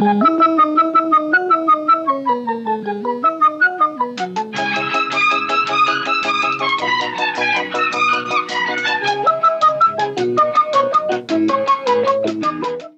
Mm-hmm.